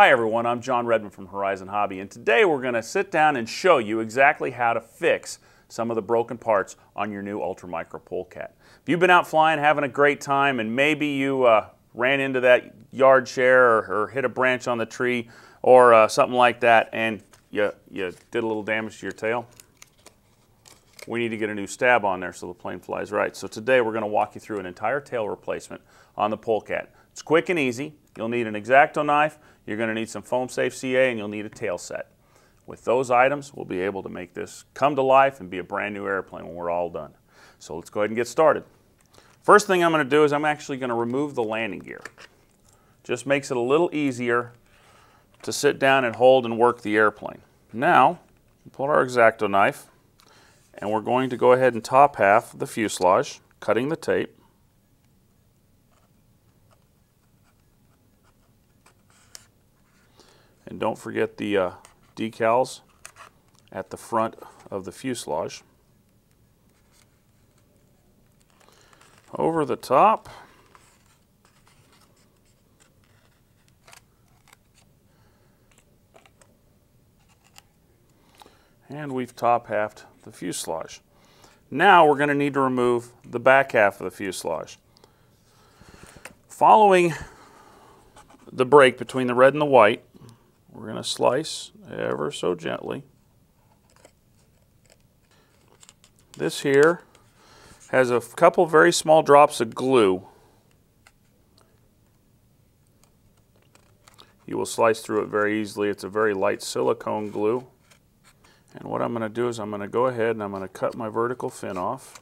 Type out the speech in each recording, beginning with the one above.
Hi everyone, I'm John Redmond from Horizon Hobby and today we're going to sit down and show you exactly how to fix some of the broken parts on your new Ultramicro Polecat. If you've been out flying having a great time and maybe you uh, ran into that yard chair or, or, hit a branch on the tree or uh, something like that and you, you did a little damage to your tail, we need to get a new stab on there so the plane flies right. So today we're going to walk you through an entire tail replacement on the Polecat. It's quick and easy. You'll need an X-Acto knife, you're going to need some foam safe CA, and you'll need a tail set. With those items, we'll be able to make this come to life and be a brand new airplane when we're all done. So let's go ahead and get started. First thing I'm going to do is I'm actually going to remove the landing gear. Just makes it a little easier to sit down and hold and work the airplane. Now, pull our X-Acto knife, and we're going to go ahead and top half the fuselage, cutting the tape. And don't forget the uh, decals at the front of the fuselage. Over the top. And we've top halved the fuselage. Now we're going to need to remove the back half of the fuselage. Following the break between the red and the white, we're going to slice ever so gently. This here has a couple very small drops of glue. You will slice through it very easily. It's a very light silicone glue. And what I'm going to do is I'm going to go ahead and I'm going to cut my vertical fin off.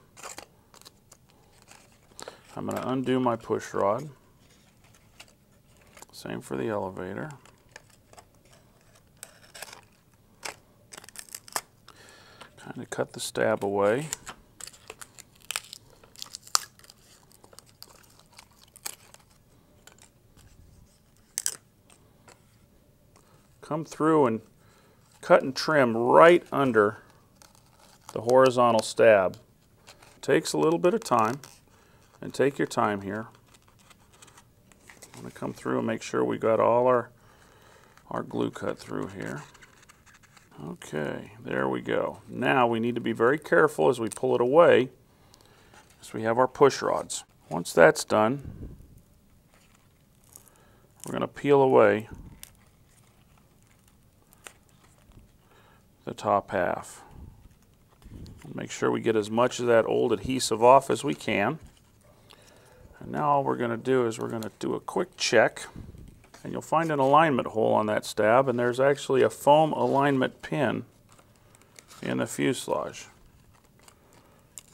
I'm going to undo my push rod. Same for the elevator. Kind of cut the stab away. Come through and cut and trim right under the horizontal stab. Takes a little bit of time, and take your time here. I'm going to come through and make sure we got all our, our glue cut through here. Okay, there we go. Now we need to be very careful as we pull it away, as we have our push rods. Once that's done, we're going to peel away the top half. Make sure we get as much of that old adhesive off as we can. And now all we're going to do is we're going to do a quick check. And you'll find an alignment hole on that stab, and there's actually a foam alignment pin in the fuselage,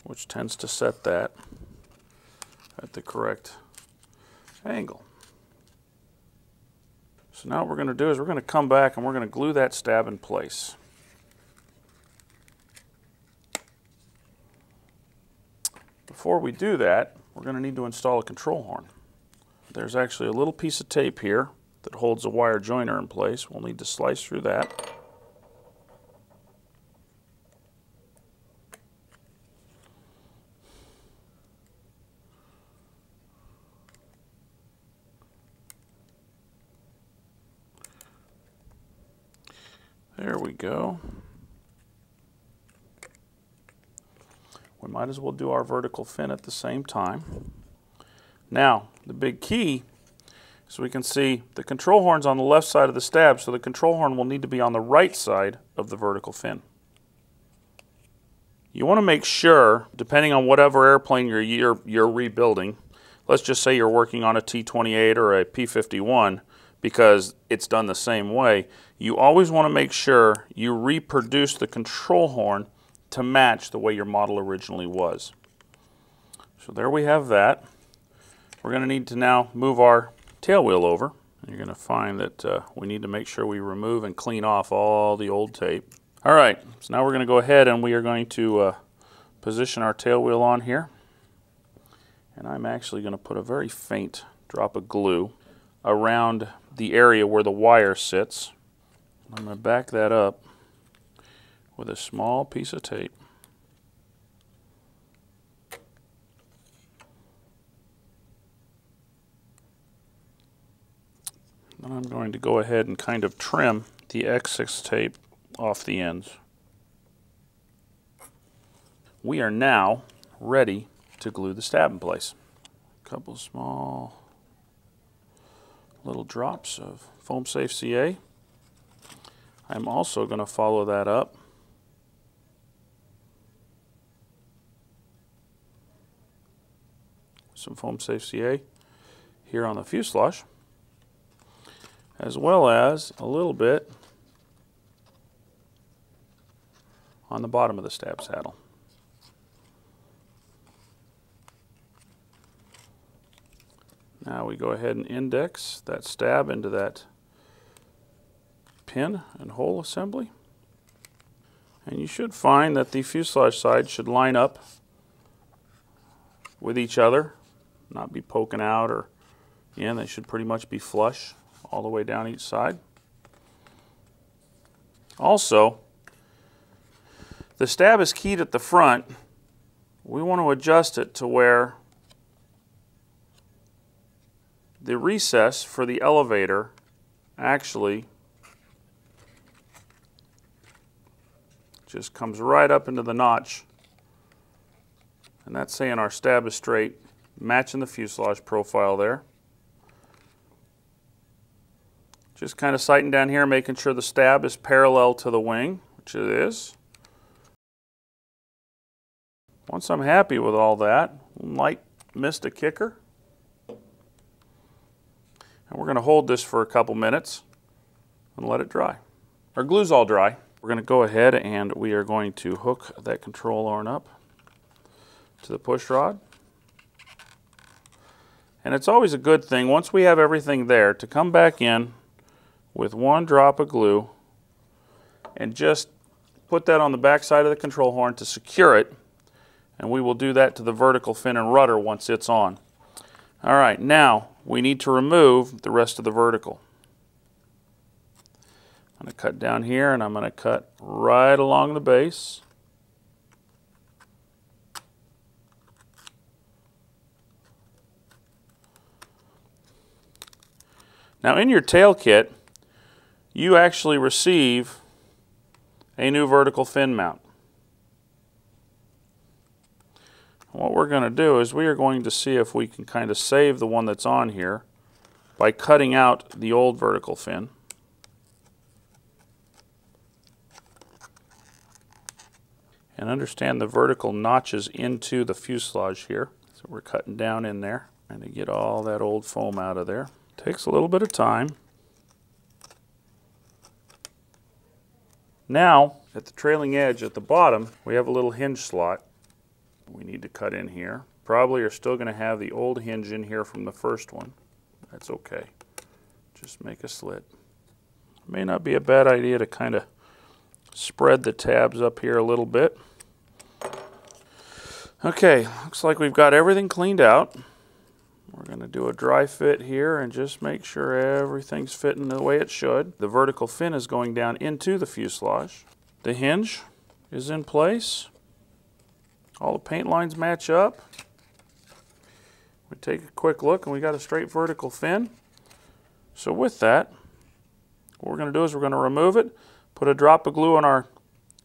which tends to set that at the correct angle. So now what we're going to do is we're going to come back and we're going to glue that stab in place. Before we do that, we're going to need to install a control horn. There's actually a little piece of tape here that holds a wire joiner in place. We'll need to slice through that. There we go. We might as well do our vertical fin at the same time. Now, the big key is we can see the control horn's on the left side of the stab, so the control horn will need to be on the right side of the vertical fin. You want to make sure, depending on whatever airplane you're, you're, you're rebuilding, let's just say you're working on a T-28 or a P-51, because it's done the same way, you always want to make sure you reproduce the control horn to match the way your model originally was. So there we have that. We're going to need to now move our tail wheel over. You're going to find that uh, we need to make sure we remove and clean off all the old tape. All right, so now we're going to go ahead and we are going to uh, position our tail wheel on here. And I'm actually going to put a very faint drop of glue around the area where the wire sits. I'm going to back that up with a small piece of tape. I'm going to go ahead and kind of trim the excess tape off the ends. We are now ready to glue the stab in place. A couple small little drops of foam safe CA. I'm also going to follow that up some foam safe CA here on the fuselage as well as a little bit on the bottom of the stab saddle. Now we go ahead and index that stab into that pin and hole assembly. And you should find that the fuselage side should line up with each other, not be poking out or in. They should pretty much be flush all the way down each side. Also, the stab is keyed at the front. We want to adjust it to where the recess for the elevator actually just comes right up into the notch. And that's saying our stab is straight, matching the fuselage profile there. Just kind of sighting down here, making sure the stab is parallel to the wing, which it is. Once I'm happy with all that, might missed a kicker. And we're going to hold this for a couple minutes and let it dry. Our glue's all dry. We're going to go ahead and we are going to hook that control arm up to the push rod. And it's always a good thing, once we have everything there, to come back in with one drop of glue and just put that on the back side of the control horn to secure it. And we will do that to the vertical fin and rudder once it's on. All right, now we need to remove the rest of the vertical. I'm going to cut down here and I'm going to cut right along the base. Now in your tail kit, you actually receive a new vertical fin mount. What we're going to do is we are going to see if we can kind of save the one that's on here by cutting out the old vertical fin. And understand the vertical notches into the fuselage here. So we're cutting down in there and to get all that old foam out of there. Takes a little bit of time. Now, at the trailing edge at the bottom, we have a little hinge slot we need to cut in here. Probably are still going to have the old hinge in here from the first one. That's okay. Just make a slit. May not be a bad idea to kind of spread the tabs up here a little bit. Okay, looks like we've got everything cleaned out. We're going to do a dry fit here and just make sure everything's fitting the way it should. The vertical fin is going down into the fuselage. The hinge is in place. All the paint lines match up. We take a quick look and we got a straight vertical fin. So with that, what we're going to do is we're going to remove it, put a drop of glue on our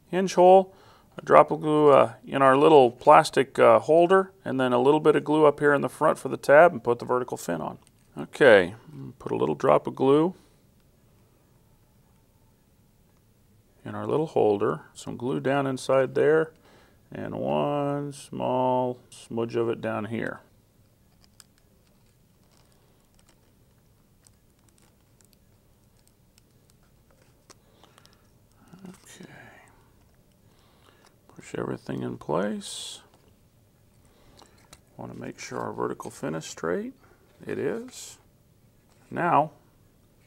hinge hole, a drop of glue uh, in our little plastic uh, holder, and then a little bit of glue up here in the front for the tab and put the vertical fin on. Okay, put a little drop of glue in our little holder, some glue down inside there, and one small smudge of it down here. Push everything in place. Want to make sure our vertical fin is straight. It is. Now,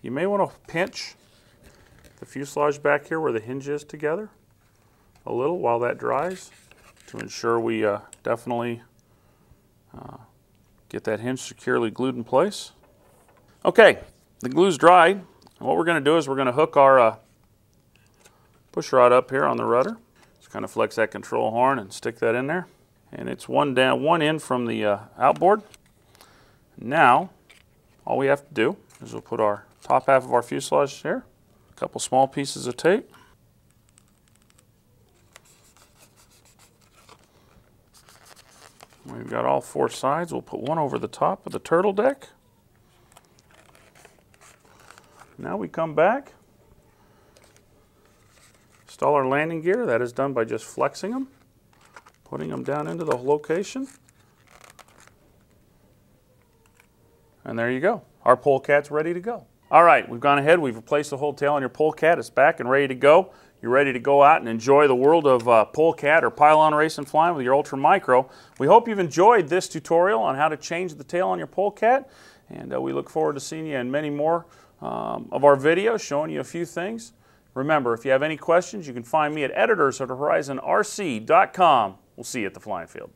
you may want to pinch the fuselage back here where the hinge is together a little while that dries to ensure we uh, definitely uh, get that hinge securely glued in place. Okay, the glue's dried. What we're going to do is we're going to hook our uh, push rod up here on the rudder. Kind of flex that control horn and stick that in there. And it's one down, one in from the uh, outboard. Now, all we have to do is we'll put our top half of our fuselage here, a couple small pieces of tape. We've got all four sides. We'll put one over the top of the turtle deck. Now we come back, install our landing gear. That is done by just flexing them, putting them down into the location. And there you go. Our polecat's ready to go. All right, we've gone ahead. We've replaced the whole tail on your polecat. It's back and ready to go. You're ready to go out and enjoy the world of uh, polecat or pylon racing flying with your Ultra Micro. We hope you've enjoyed this tutorial on how to change the tail on your polecat. And uh, we look forward to seeing you in many more um, of our videos showing you a few things. Remember, if you have any questions, you can find me at editors at horizonrc.com. We'll see you at the flying field.